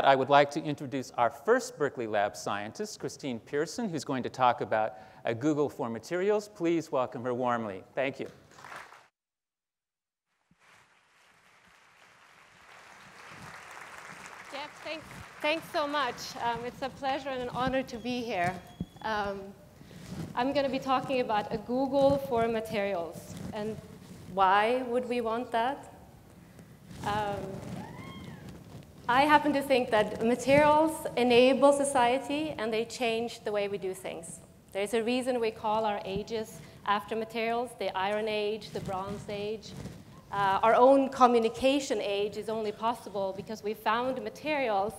I would like to introduce our first Berkeley Lab scientist, Kristin Persson, who's going to talk about Google for Materials. Please welcome her warmly. Thank you. Jeff, thanks, thanks so much. Um, it's a pleasure and an honor to be here. Um, I'm going to be talking about a Google for materials. And why would we want that? Um, I happen to think that materials enable society and they change the way we do things. There's a reason we call our ages after materials, the Iron Age, the Bronze Age. Uh, our own communication age is only possible because we found materials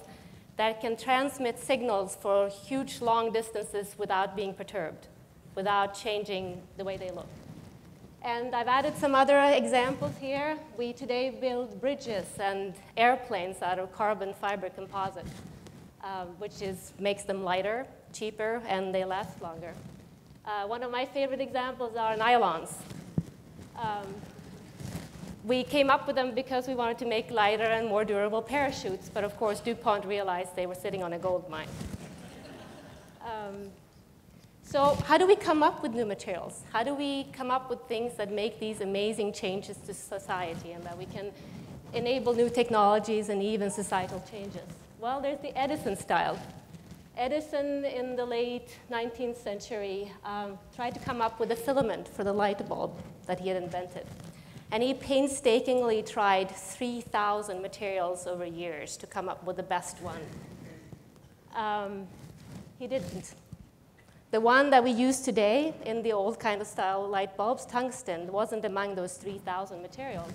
that can transmit signals for huge long distances without being perturbed, without changing the way they look. And I've added some other examples here. We today build bridges and airplanes out of carbon fiber composite, um, which is, makes them lighter, cheaper, and they last longer. Uh, one of my favorite examples are nylons. Um, we came up with them because we wanted to make lighter and more durable parachutes, but of course DuPont realized they were sitting on a gold mine. Um, so how do we come up with new materials? How do we come up with things that make these amazing changes to society and that we can enable new technologies and even societal changes? Well, there's the Edison style. Edison in the late 19th century um, tried to come up with a filament for the light bulb that he had invented. And he painstakingly tried 3,000 materials over years to come up with the best one. Um, he didn't. The one that we use today in the old kind of style light bulbs, tungsten, wasn't among those 3,000 materials.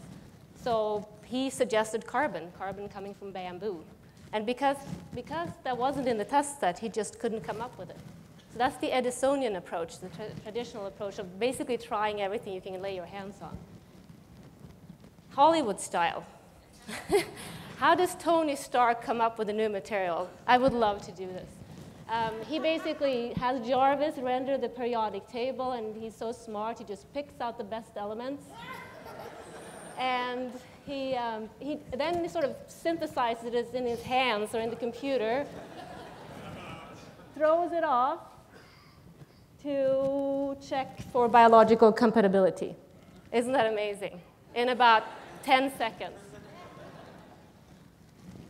So he suggested carbon, carbon coming from bamboo. And because, because that wasn't in the test set, he just couldn't come up with it. So that's the Edisonian approach, the tra traditional approach of basically trying everything you can lay your hands on. Hollywood style. How does Tony Stark come up with a new material? I would love to do this. Um, he basically has Jarvis render the periodic table, and he's so smart, he just picks out the best elements. and he, um, he then sort of synthesizes it in his hands or in the computer, throws it off to check for biological compatibility. Isn't that amazing? In about 10 seconds.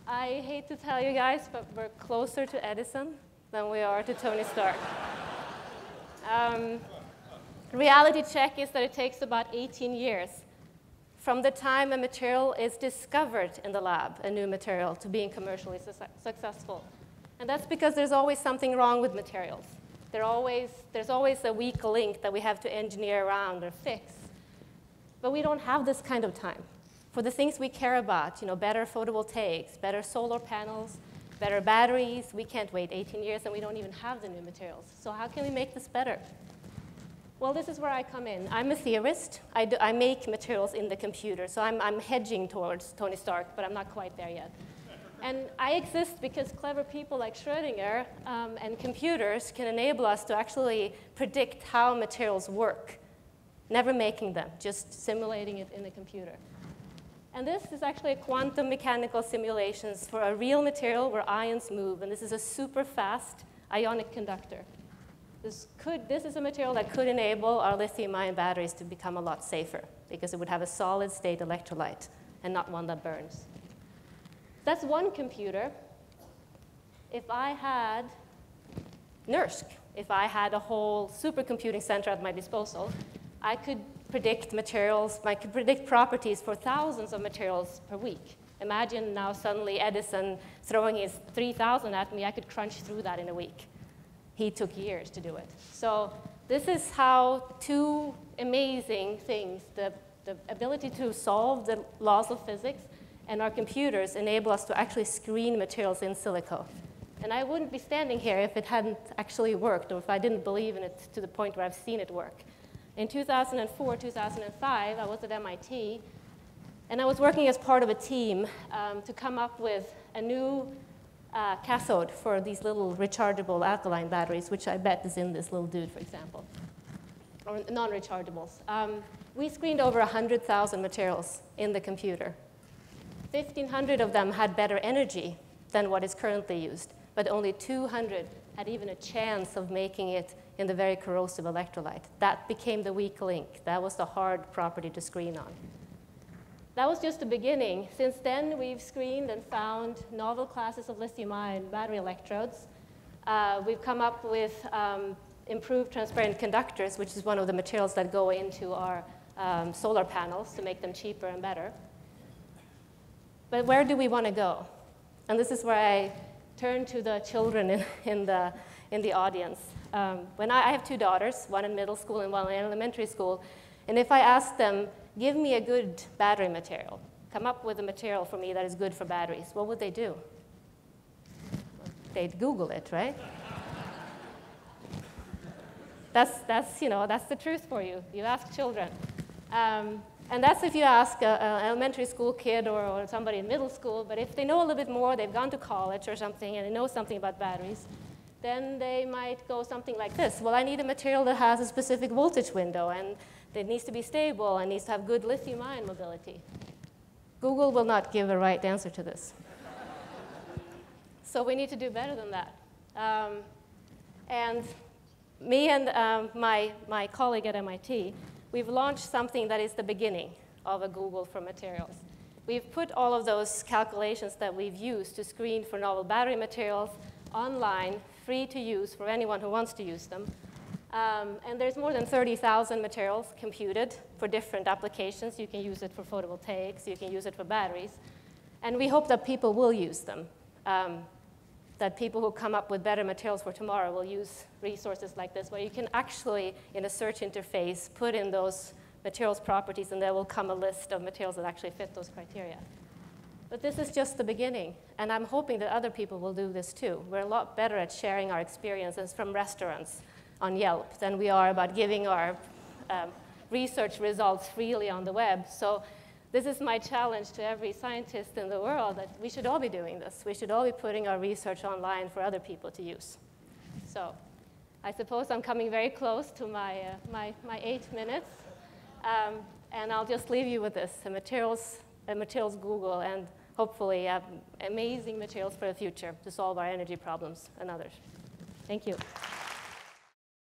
I hate to tell you guys, but we're closer to Edison than we are to Tony Stark. Um, reality check is that it takes about 18 years from the time a material is discovered in the lab, a new material, to being commercially su successful. And that's because there's always something wrong with materials. Always, there's always a weak link that we have to engineer around or fix. But we don't have this kind of time for the things we care about, you know, better photovoltaics, better solar panels, better batteries. We can't wait 18 years and we don't even have the new materials. So how can we make this better? Well, this is where I come in. I'm a theorist. I, do, I make materials in the computer, so I'm, I'm hedging towards Tony Stark, but I'm not quite there yet. And I exist because clever people like Schrodinger um, and computers can enable us to actually predict how materials work, never making them, just simulating it in the computer. And this is actually a quantum mechanical simulations for a real material where ions move, and this is a super fast ionic conductor. This, could, this is a material that could enable our lithium-ion batteries to become a lot safer because it would have a solid state electrolyte and not one that burns. That's one computer. If I had NERSC, if I had a whole supercomputing center at my disposal, I could predict materials, I could predict properties for thousands of materials per week. Imagine now suddenly Edison throwing his 3,000 at me, I could crunch through that in a week. He took years to do it. So this is how two amazing things, the, the ability to solve the laws of physics and our computers enable us to actually screen materials in silico. And I wouldn't be standing here if it hadn't actually worked or if I didn't believe in it to the point where I've seen it work. In 2004, 2005, I was at MIT, and I was working as part of a team um, to come up with a new uh, cathode for these little rechargeable alkaline batteries, which I bet is in this little dude, for example, or non-rechargeables. Um, we screened over 100,000 materials in the computer. 1,500 of them had better energy than what is currently used, but only 200 had even a chance of making it in the very corrosive electrolyte. That became the weak link. That was the hard property to screen on. That was just the beginning. Since then, we've screened and found novel classes of lithium-ion battery electrodes. Uh, we've come up with um, improved transparent conductors, which is one of the materials that go into our um, solar panels to make them cheaper and better. But where do we want to go? And this is where I turn to the children in, in, the, in the audience. Um, when I, I have two daughters, one in middle school and one in elementary school, and if I ask them, give me a good battery material, come up with a material for me that is good for batteries, what would they do? They'd Google it, right? that's, that's, you know, that's the truth for you. You ask children. Um, and that's if you ask an elementary school kid or, or, somebody in middle school, but if they know a little bit more, they've gone to college or something, and they know something about batteries, then they might go something like this. Well, I need a material that has a specific voltage window, and it needs to be stable, and needs to have good lithium-ion mobility. Google will not give a right answer to this. so we need to do better than that. Um, and me and um, my, my colleague at MIT, we've launched something that is the beginning of a Google for materials. We've put all of those calculations that we've used to screen for novel battery materials online, free to use for anyone who wants to use them. Um, and there's more than 30,000 materials computed for different applications. You can use it for photovoltaics, you can use it for batteries. And we hope that people will use them. Um, that people who come up with better materials for tomorrow will use resources like this, where you can actually, in a search interface, put in those materials properties, and there will come a list of materials that actually fit those criteria. But this is just the beginning, and I'm hoping that other people will do this too. We're a lot better at sharing our experiences from restaurants on Yelp than we are about giving our um, research results freely on the web. So this is my challenge to every scientist in the world that we should all be doing this. We should all be putting our research online for other people to use. So I suppose I'm coming very close to my, uh, my, my eight minutes. Um, and I'll just leave you with this, a materials, a materials Google, and hopefully uh, amazing materials for the future to solve our energy problems and others. Thank you.